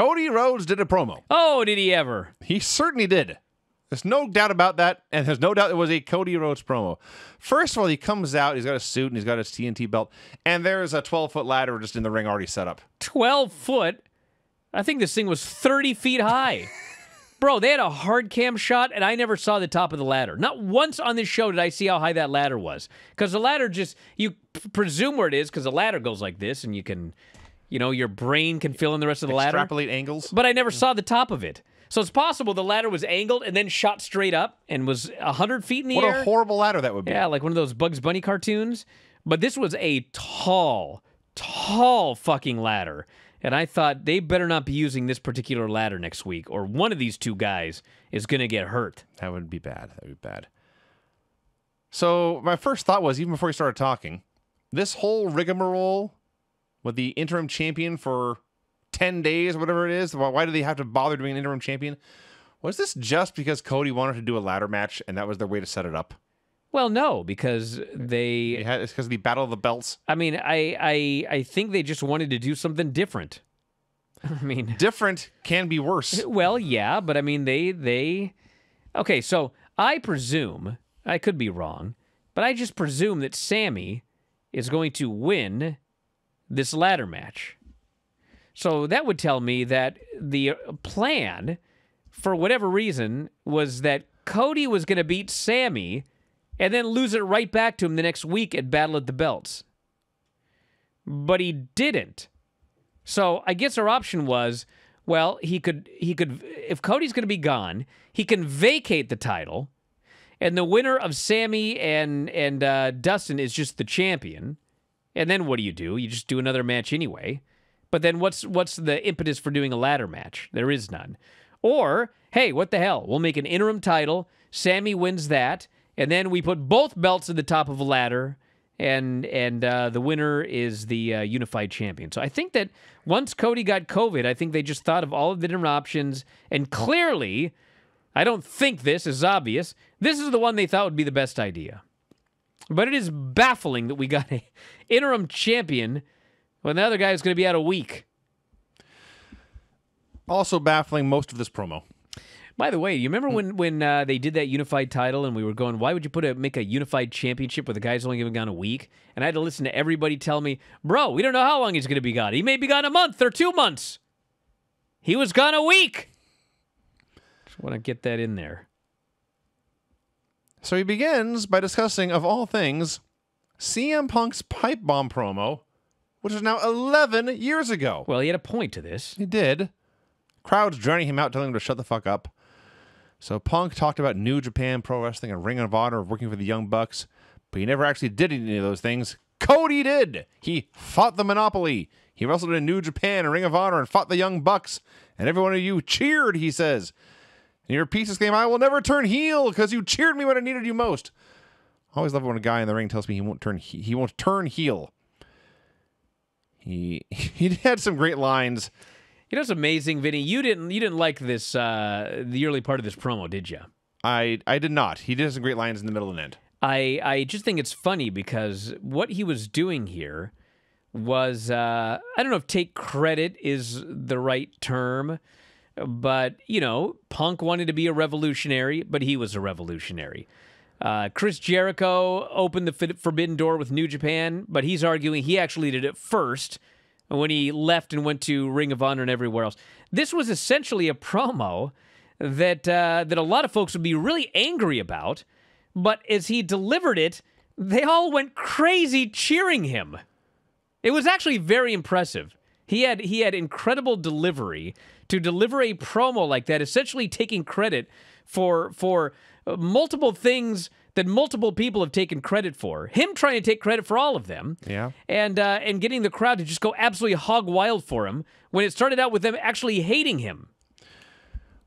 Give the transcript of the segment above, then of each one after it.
Cody Rhodes did a promo. Oh, did he ever? He certainly did. There's no doubt about that, and there's no doubt it was a Cody Rhodes promo. First of all, he comes out, he's got a suit and he's got his TNT belt, and there's a 12 foot ladder just in the ring already set up. 12 foot. I think this thing was 30 feet high. Bro, they had a hard cam shot, and I never saw the top of the ladder. Not once on this show did I see how high that ladder was. Because the ladder just, you presume where it is, because the ladder goes like this, and you can, you know, your brain can fill in the rest of the ladder. Extrapolate angles. But I never saw the top of it. So it's possible the ladder was angled and then shot straight up and was 100 feet in the What air. What a horrible ladder that would be. Yeah, like one of those Bugs Bunny cartoons. But this was a tall, tall fucking ladder. And I thought they better not be using this particular ladder next week, or one of these two guys is going to get hurt. That would be bad. That would be bad. So my first thought was, even before we started talking, this whole rigmarole with the interim champion for 10 days, or whatever it is, why why do they have to bother doing an interim champion? Was this just because Cody wanted to do a ladder match and that was their way to set it up? Well, no, because they. It had, it's because of the Battle of the Belts. I mean, I, I, I think they just wanted to do something different. I mean, Different can be worse. Well, yeah, but I mean, they they. Okay, so I presume I could be wrong, but I just presume that Sammy is going to win this ladder match. So that would tell me that the plan, for whatever reason, was that Cody was going to beat Sammy and then lose it right back to him the next week at Battle at the Belts. But he didn't. So I guess our option was, well, he could he could if Cody's going to be gone, he can vacate the title, and the winner of Sammy and and uh, Dustin is just the champion. And then what do you do? You just do another match anyway. But then what's what's the impetus for doing a ladder match? There is none. Or hey, what the hell? We'll make an interim title. Sammy wins that, and then we put both belts at the top of a ladder, and and uh, the winner is the uh, unified champion. So I think that once Cody got COVID, I think they just thought of all of the different options, and clearly, I don't think this is obvious. This is the one they thought would be the best idea. But it is baffling that we got a interim champion when the other guy is going to be out a week. Also baffling most of this promo. By the way, you remember when when uh, they did that unified title and we were going, why would you put a make a unified championship where the guy's only even gone a week? And I had to listen to everybody tell me, bro, we don't know how long he's going to be gone. He may be gone a month or two months. He was gone a week. Just want to get that in there. So he begins by discussing, of all things, CM Punk's pipe bomb promo, which is now 11 years ago. Well, he had a point to this. He did. Crowds drowning him out, telling him to shut the fuck up. So Punk talked about New Japan Pro Wrestling and Ring of Honor working for the Young Bucks, but he never actually did any of those things. Cody did. He fought the Monopoly. He wrestled in New Japan and Ring of Honor and fought the Young Bucks. And every one of you cheered, he says. He repeats his claim, I will never turn heel because you cheered me when I needed you most. I always love it when a guy in the ring tells me he won't turn he, he won't turn heel. He he had some great lines. You know what's amazing, Vinny? You didn't you didn't like this uh, the early part of this promo, did you? I I did not. He did some great lines in the middle and end. I I just think it's funny because what he was doing here was uh, I don't know if take credit is the right term, but you know Punk wanted to be a revolutionary, but he was a revolutionary. Uh, Chris Jericho opened the forbidden door with New Japan, but he's arguing he actually did it first when he left and went to Ring of Honor and everywhere else. This was essentially a promo that uh, that a lot of folks would be really angry about, but as he delivered it, they all went crazy cheering him. It was actually very impressive. He had he had incredible delivery to deliver a promo like that, essentially taking credit for for uh, multiple things that multiple people have taken credit for. Him trying to take credit for all of them, Yeah. and uh, and getting the crowd to just go absolutely hog wild for him when it started out with them actually hating him.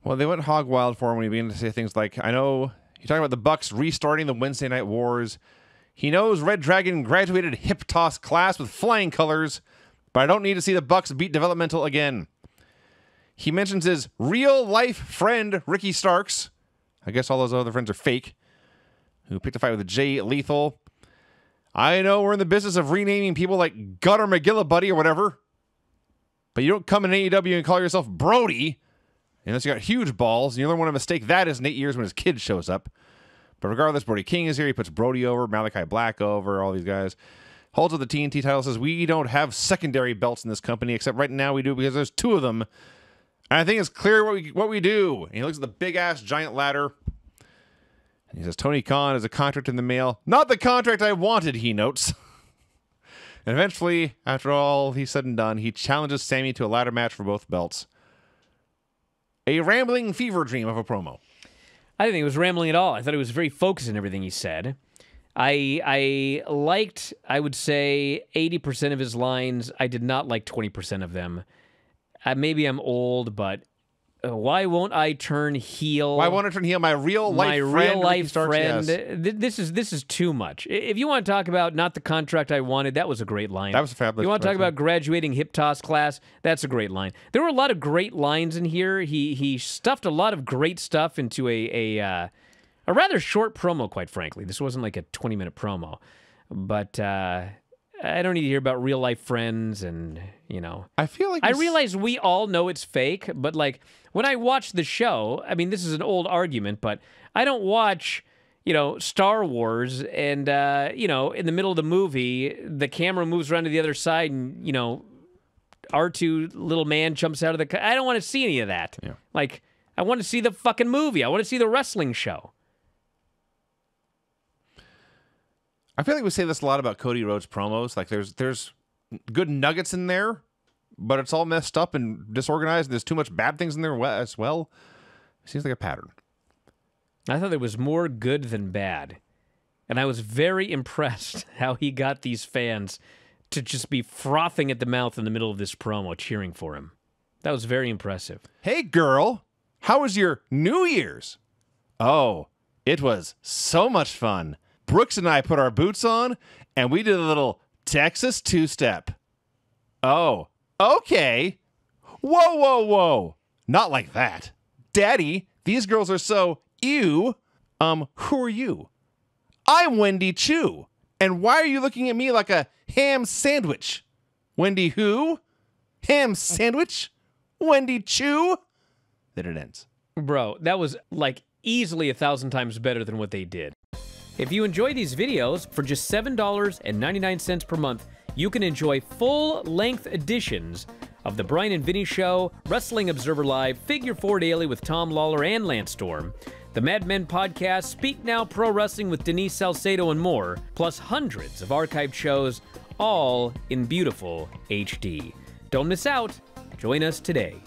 Well, they went hog wild for him when he began to say things like, "I know you talking about the Bucks restarting the Wednesday Night Wars. He knows Red Dragon graduated hip toss class with flying colors, but I don't need to see the Bucks beat developmental again." He mentions his real life friend Ricky Starks. I guess all those other friends are fake. Who picked a fight with Jay Lethal. I know we're in the business of renaming people like Gutter McGillibuddy or whatever. But you don't come in AEW and call yourself Brody unless you got huge balls. And you learn what a mistake that is in eight years when his kid shows up. But regardless, Brody King is here. He puts Brody over, Malachi Black over, all these guys. Holds up the TNT title, says, We don't have secondary belts in this company, except right now we do because there's two of them. And I think it's clear what we what we do. And he looks at the big ass giant ladder. And he says, Tony Khan has a contract in the mail. Not the contract I wanted, he notes. and eventually, after all he's said and done, he challenges Sammy to a ladder match for both belts. A rambling fever dream of a promo. I didn't think it was rambling at all. I thought it was very focused in everything he said. I I liked, I would say, 80% of his lines. I did not like 20% of them. Uh, maybe I'm old, but uh, why won't I turn heel? Why won't I turn heel? My real life my friend, real life Starks, friend? yes. This is this is too much. If you want to talk about not the contract I wanted, that was a great line. That was a fabulous You want to talk about graduating hip toss class? That's a great line. There were a lot of great lines in here. He he stuffed a lot of great stuff into a a uh, a rather short promo. Quite frankly, this wasn't like a twenty minute promo, but. I don't need to hear about real life friends and, you know, I feel like I realize we all know it's fake, but like when I watch the show, I mean, this is an old argument, but I don't watch, you know, Star Wars and, uh, you know, in the middle of the movie, the camera moves around to the other side and, you know, R2 little man jumps out of the. I don't want to see any of that. Yeah. Like, I want to see the fucking movie. I want to see the wrestling show. I feel like we say this a lot about Cody Rhodes promos. Like there's there's good nuggets in there, but it's all messed up and disorganized. And There's too much bad things in there as well. It seems like a pattern. I thought there was more good than bad. And I was very impressed how he got these fans to just be frothing at the mouth in the middle of this promo, cheering for him. That was very impressive. Hey girl, how was your New Year's? Oh, it was so much fun. Brooks and I put our boots on and we did a little Texas two step. Oh, okay. Whoa, whoa, whoa. Not like that. Daddy, these girls are so ew. Um, who are you? I'm Wendy Chu. And why are you looking at me like a ham sandwich? Wendy who? Ham sandwich? Wendy Chu? Then it ends. Bro, that was like easily a thousand times better than what they did. If you enjoy these videos, for just $7.99 per month, you can enjoy full length editions of The Bryan and Vinny Show, Wrestling Observer Live, Figure 4 Daily with Tom Lawler and Lance Storm, the Mad Men podcast, Speak Now Pro Wrestling with Denise Salcedo, and more, plus hundreds of archived shows, all in beautiful HD. Don't miss out. Join us today.